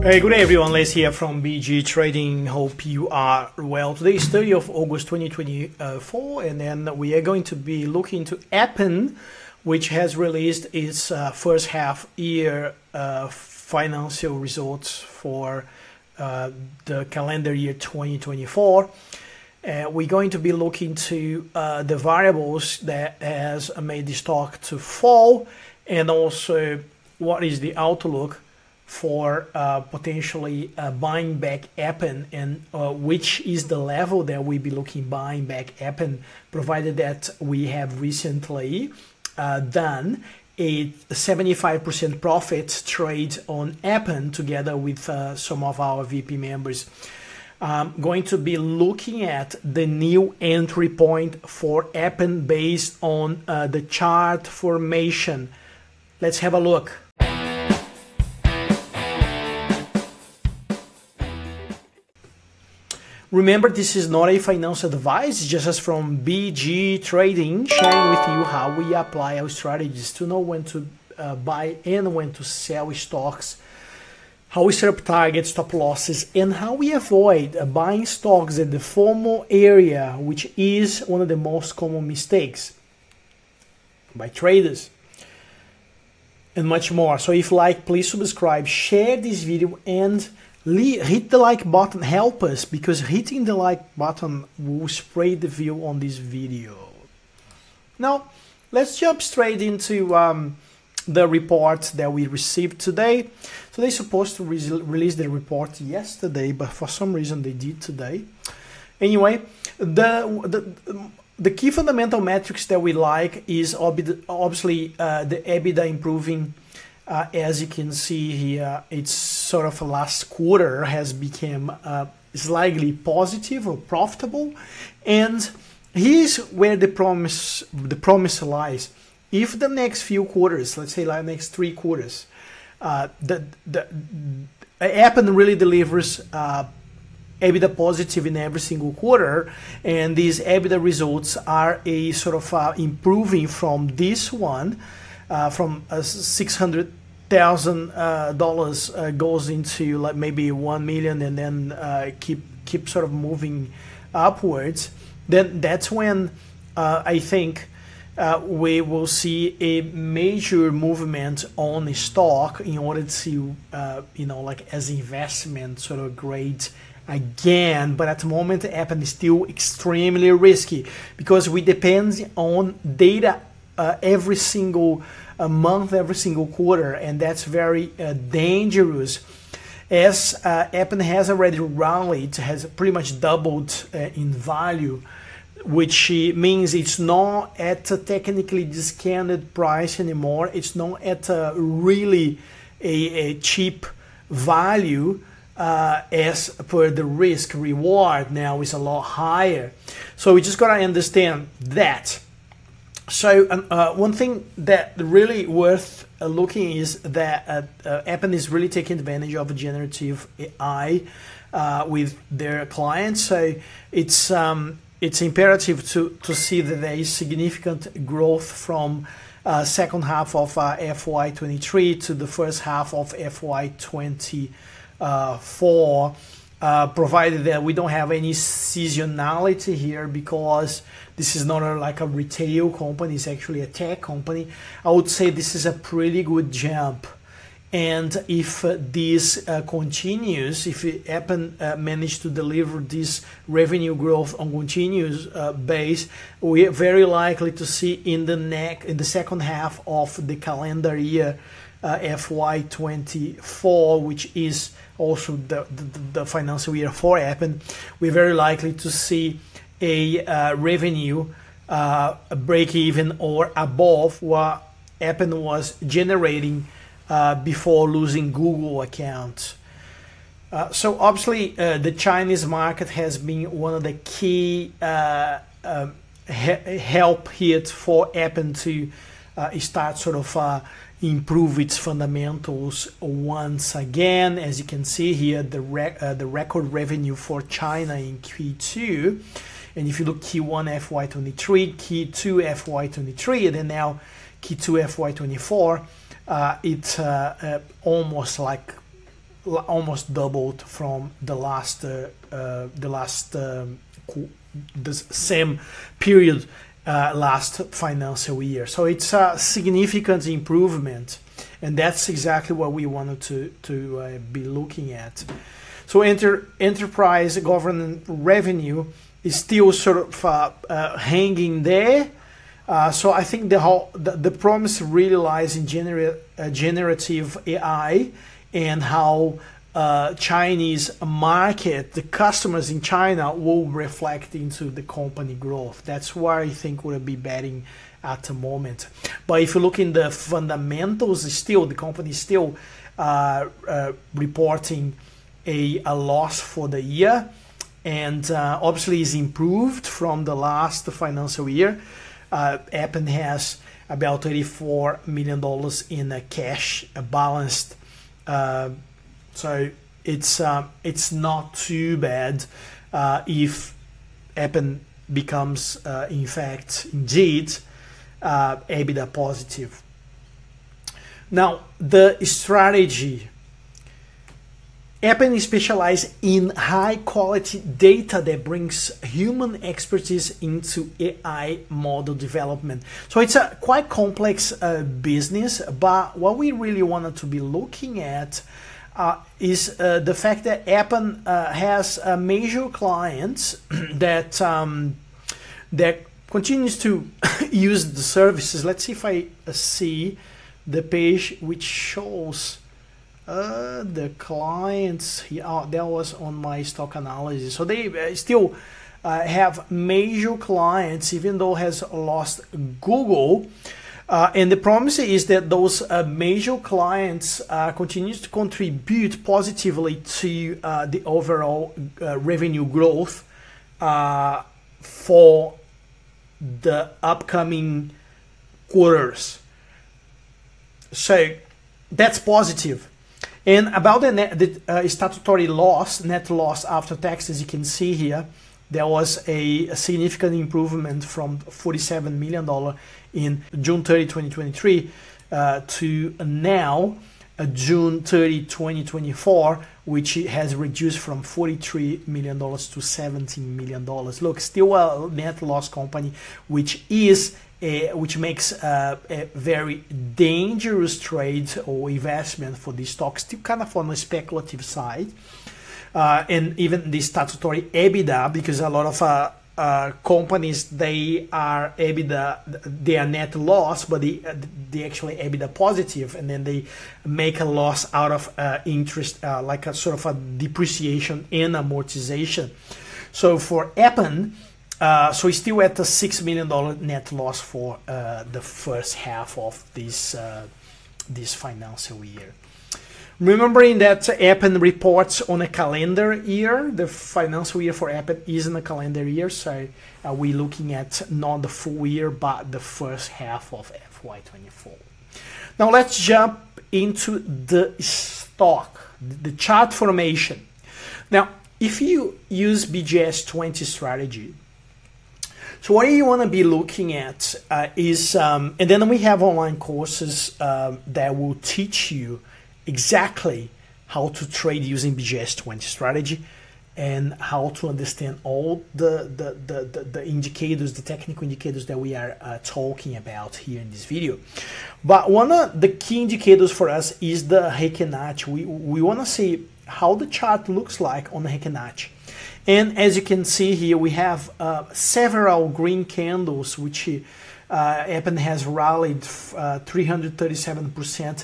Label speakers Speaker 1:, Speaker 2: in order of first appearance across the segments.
Speaker 1: Hey, good day everyone, Les here from BG Trading. Hope you are well. Today is 30th of August 2024 and then we are going to be looking to Appen which has released its uh, first half year uh, financial results for uh, the calendar year 2024. Uh, we're going to be looking to uh, the variables that has made the stock to fall and also what is the outlook for uh, potentially uh, buying back Appen and uh, which is the level that we'll be looking buying back Appen provided that we have recently uh, done a 75% profit trade on Appen together with uh, some of our VP members. I'm going to be looking at the new entry point for Appen based on uh, the chart formation. Let's have a look. Remember, this is not a financial advice, just as from BG Trading, sharing with you how we apply our strategies to know when to uh, buy and when to sell stocks, how we set up targets, stop losses, and how we avoid uh, buying stocks in the FOMO area, which is one of the most common mistakes by traders and much more. So if like, please subscribe, share this video, and hit the like button help us because hitting the like button will spread the view on this video. Now let's jump straight into um, the report that we received today. So they're supposed to re release the report yesterday but for some reason they did today. Anyway the the the key fundamental metrics that we like is obviously uh, the EBITDA improving uh, as you can see here, it's sort of last quarter has become uh, slightly positive or profitable, and here's where the promise the promise lies. If the next few quarters, let's say like next three quarters, uh, the the Appen really delivers uh, EBITDA positive in every single quarter, and these EBITDA results are a sort of uh, improving from this one, uh, from uh, 600 thousand uh, dollars uh, goes into like maybe one million and then uh, keep keep sort of moving upwards, then that's when uh, I think uh, we will see a major movement on the stock in order to uh, you know like as investment sort of grade again. But at the moment Appen is still extremely risky because we depend on data every single a month every single quarter, and that's very uh, dangerous. As uh, Appen has already rallied, has pretty much doubled uh, in value, which means it's not at a technically discounted price anymore. It's not at a really a, a cheap value. Uh, as per the risk reward now is a lot higher. So we just got to understand that so um, uh, one thing that really worth uh, looking is that uh, uh, Appen is really taking advantage of generative AI uh, with their clients. So it's um, it's imperative to to see that there is significant growth from second half of FY23 to the first half of FY24 uh, provided that we don't have any seasonality here because this is not a, like a retail company, it's actually a tech company. I would say this is a pretty good jump. And if uh, this uh, continues, if Appen uh, manage to deliver this revenue growth on continuous uh, base, we are very likely to see in the neck in the second half of the calendar year FY24, which is also the, the, the, financial year for Appen, we're very likely to see a uh, revenue uh, break even or above what Appen was generating uh, before losing Google accounts. Uh, so obviously uh, the Chinese market has been one of the key uh, he help here for Appen to start sort of improve its fundamentals once again. As you can see here, the, uh, the record revenue for China in Q2. And if you look Q1 FY23, Q2 FY23, and then now Q2 FY24, uh, it's uh, uh, almost like almost doubled from the last uh, uh, the last um, the same period uh, last financial year. So it's a significant improvement, and that's exactly what we wanted to to uh, be looking at. So enter, enterprise government revenue is still sort of uh, uh, hanging there. Uh, so I think the whole the, the promise really lies in genera- generative AI and how uh, Chinese market, the customers in China will reflect into the company growth. That's where I think we'll be betting at the moment. But if you look in the fundamentals, still the company is still uh, uh, reporting a, a loss for the year and uh, obviously is improved from the last financial year. Uh, Appen has about $34 million in a cash a balanced. So it's um, it's not too bad uh, if Appen becomes, uh, in fact, indeed, uh, EBITDA positive. Now, the strategy Appen specialized in high quality data that brings human expertise into AI model development. So it's a quite complex uh, business, but what we really wanted to be looking at uh, is uh, the fact that Appen uh, has uh, major clients that um, that continues to use the services. Let's see if I uh, see the page which shows uh, the clients here oh, that was on my stock analysis so they still have major clients even though has lost google uh, and the promise is that those uh, major clients uh, continues to contribute positively to the overall revenue growth for the upcoming quarters so that's positive. and about the, net, the uh, statutory loss, net loss after taxes, you can see here, there was a, a significant improvement from $47 million in June 30, 2023 uh, to now, uh, June 30, 2024, which has reduced from $43 million to $17 million. Look, still a net loss company, which is uh, which makes uh, a very dangerous trade or investment for these stock, still kind of on the speculative side. Uh, and even the statutory EBITDA, because a lot of uh, uh, companies they are EBITDA, they are net loss, but they they actually EBITDA positive, and then they make a loss out of uh, interest, like a sort of a depreciation and amortization. So for Appen, uh, so he's still at a six million dollar net loss for uh, the first half of this uh, this financial year. Remembering that Appen reports on a calendar year, the financial year for Appen is in a calendar year, so uh, we're looking at not the full year but the first half of FY24. Now let's jump into the stock, the chart formation. Now, if you use BGS 20 strategy, so what you want to be looking at uh, is, um, and then we have online courses um, that will teach you exactly how to trade using BGS 20 strategy and how to understand all the, the, the, the, the indicators, the technical indicators that we are uh, talking about here in this video. But one of the key indicators for us is the Average. We, we want to see how the chart looks like on the Heikin And as you can see here, we have uh, several green candles, which uh, Appen has rallied 337% uh,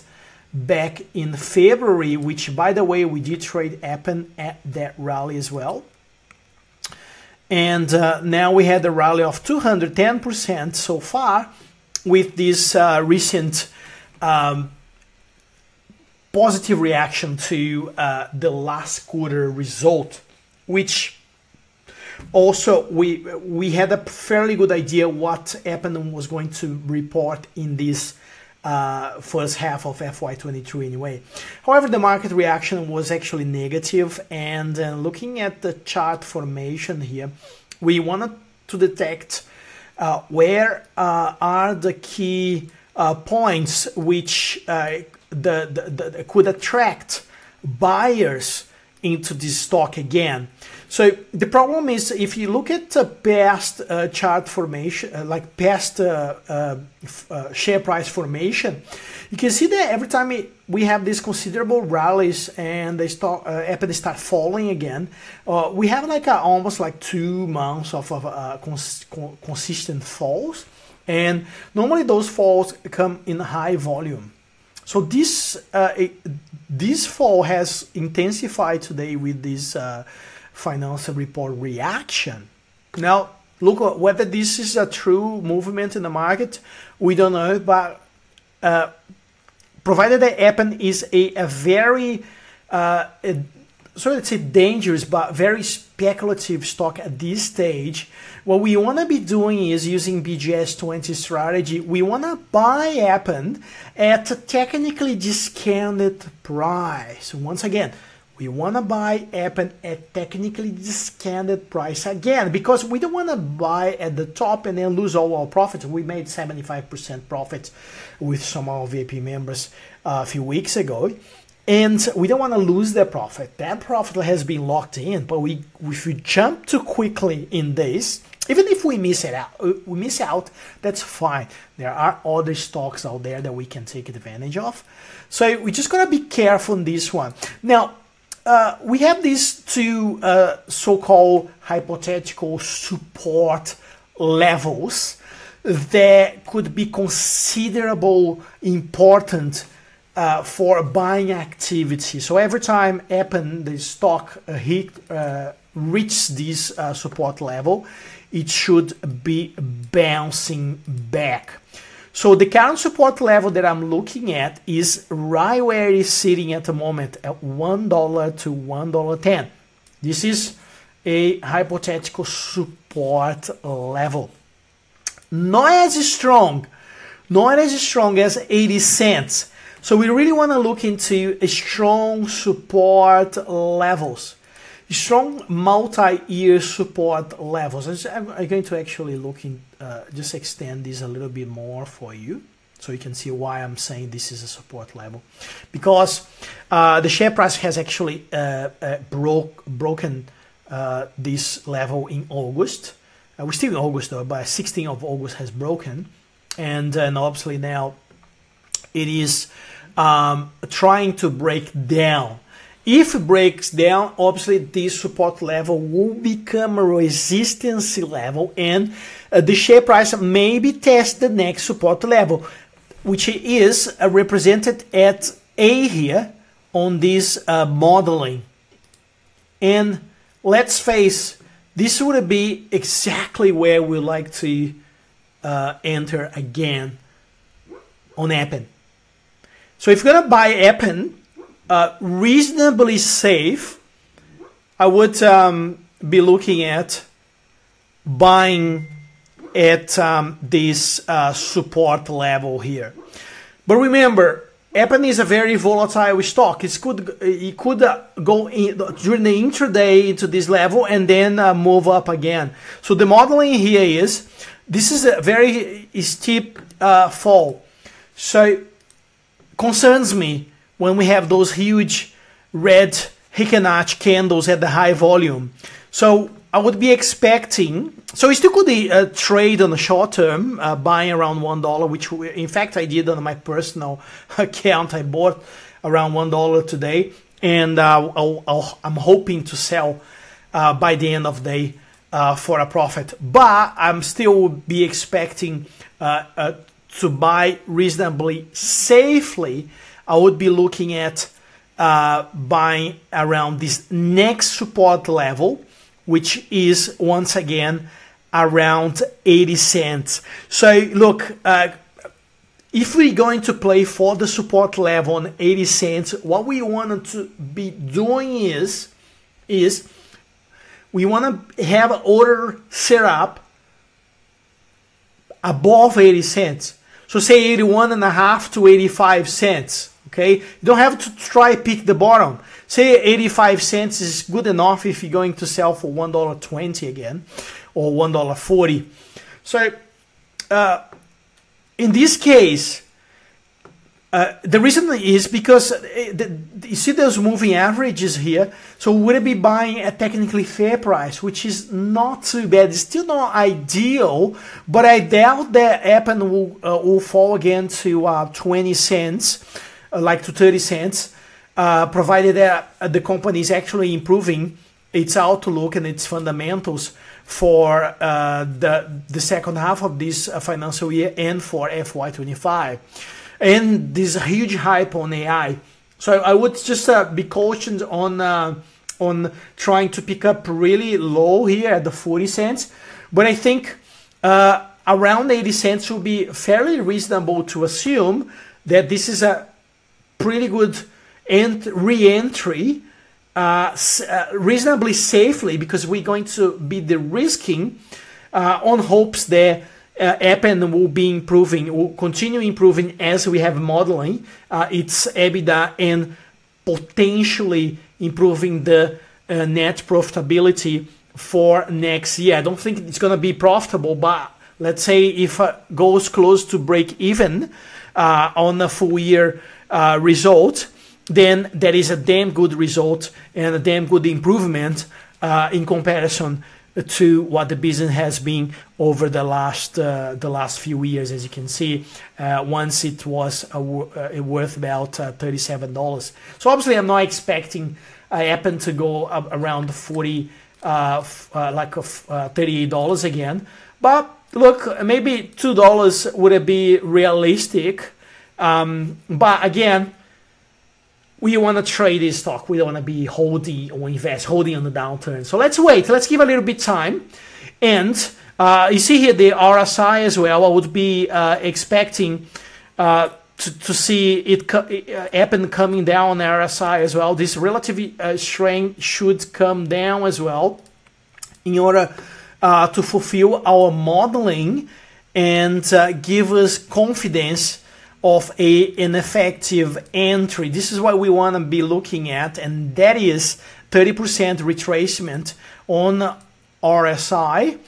Speaker 1: back in February, which, by the way, we did trade Appen at that rally as well. And uh, now we had a rally of 210% so far with this uh, recent um, positive reaction to uh, the last quarter result which also we we had a fairly good idea what Appen was going to report in this uh, first half of FY23 anyway. However, the market reaction was actually negative, and uh, looking at the chart formation here, we wanted to detect uh, where uh, are the key uh, points which uh, the, the, the, could attract buyers into this stock again. So the problem is if you look at the past uh, chart formation, uh, like past uh, uh, uh share price formation, you can see that every time it, we have these considerable rallies and they start uh, start falling again, we have like a, almost like two months of, of cons consistent falls, and normally those falls come in high volume. So this it, this fall has intensified today with this financial report reaction. Now, look whether this is a true movement in the market, we don't know, but uh, provided that Appen is a, a very, uh, so let's say dangerous, but very speculative stock at this stage, what we want to be doing is using BGS 20 strategy. We want to buy Appen at a technically discounted price. Once again, we want to buy Appen at technically discounted price again because we don't want to buy at the top and then lose all our profits. We made 75% profit with some of our VIP members uh, a few weeks ago. And we don't want to lose that profit. That profit has been locked in, but we if we jump too quickly in this, even if we miss it out, uh, we miss out, that's fine. There are other stocks out there that we can take advantage of. So we just gotta be careful in this one. Now, uh, we have these two uh, so-called hypothetical support levels that could be considerable important uh, for buying activity. So every time Appen, the stock uh, hit, uh, reach this support level, it should be bouncing back. So the current support level that I'm looking at is right where it is sitting at the moment at $1 to $1.10. This is a hypothetical support level. Not as strong, not as strong as 80 cents. So we really want to look into a strong support levels strong multi-year support levels. I'm, going to actually look in, uh, just extend this a little bit more for you so you can see why I'm saying this is a support level. Because uh, the share price has actually uh, uh broke, broken uh, this level in August. Uh, we're still in August though, but 16th of August has broken. And, and obviously now it is um, trying to break down if it breaks down, obviously this support level will become a resistance level and uh, the share price maybe test the next support level, which is uh, represented at A here on this uh, modeling. And let's face, this would be exactly where we like to uh, enter again on Appen. So if you're going to buy Appen, uh, reasonably safe, I would um, be looking at buying at um, this uh, support level here. But remember, Appen is a very volatile stock. It could it could uh, go in, during the intraday into this level and then uh, move up again. So the modeling here is this is a very steep uh, fall. So concerns me when we have those huge red Heikin Ashi candles at the high volume. So I would be expecting, so we still could uh, trade on the short term, uh, buying around $1, which in fact I did on my personal account. I bought around $1 today, and uh, i am hoping to sell uh, by the end of the day uh, for a profit. But I'm still be expecting uh, to buy reasonably safely I would be looking at uh, buying around this next support level, which is once again around 80 cents. So look, uh, if we're going to play for the support level on 80 cents, what we want to be doing is, is we want to have an order set up above 80 cents. So say 81 and a half to 85 cents okay? You don't have to try pick the bottom. Say 85 cents is good enough if you're going to sell for $1.20 again or $1.40. So uh, in this case, uh, the reason is because uh, the, you see those moving averages here. So would it be buying a technically fair price, which is not too bad. It's still not ideal, but I doubt that Appen will uh, will fall again to uh, 20 cents, like to 30 cents, uh, provided that the company is actually improving its outlook and its fundamentals for the the second half of this financial year and for FY25 and this huge hype on AI. So I would just uh, be cautioned on uh, on trying to pick up really low here at the 40 cents. But I think uh, around 80 cents would be fairly reasonable to assume that this is a pretty good ent- re-entry uh, uh, reasonably safely because we're going to be de-risking uh, on hopes that uh, Appen will be improving, will continue improving as we have modeling uh, its EBITDA and potentially improving the uh, net profitability for next year. I don't think it's going to be profitable, but let's say if it goes close to break even on a full year uh, result, then that is a damn good result and a damn good improvement uh, in comparison to what the business has been over the last uh, the last few years. As you can see, uh, once it was uh, worth about uh, thirty seven dollars. So obviously, I'm not expecting uh, Appen to go around forty uh, like eight dollars again. But look, maybe two dollars would be realistic. Um, but again we want to trade this stock. We don't want to be holding or invest, holding on the downturn. So let's wait. Let's give a little bit time. And uh, you see here the RSI as well. I would be uh, expecting uh, to, to see it co- uh, happen coming down RSI as well. This relative uh, strength should come down as well in order uh, to fulfill our modeling and give us confidence of a, an effective entry. This is what we want to be looking at, and that is 30% retracement on RSI,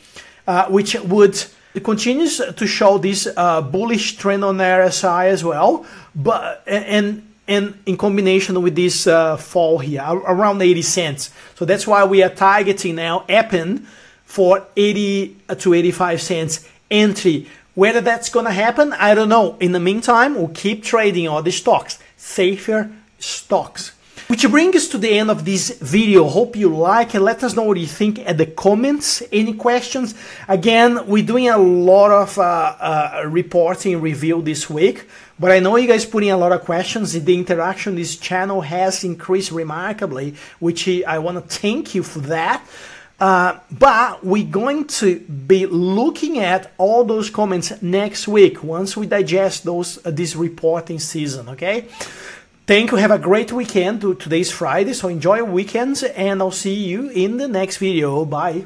Speaker 1: uh, which would continues to show this uh, bullish trend on RSI as well, but and and in combination with this uh, fall here around 80 cents. So that's why we are targeting now Appen for 80 to 85 cents entry whether that's going to happen, I don't know. In the meantime, we'll keep trading all the stocks, safer stocks. Which brings us to the end of this video. Hope you like and let us know what you think at the comments. Any questions? Again, we're doing a lot of uh, uh, reporting review this week, but I know you guys putting a lot of questions. The interaction this channel has increased remarkably, which I want to thank you for that. Uh, but we're going to be looking at all those comments next week once we digest those uh, this reporting season. Okay. Thank you. Have a great weekend. Today's Friday, so enjoy weekends, and I'll see you in the next video. Bye.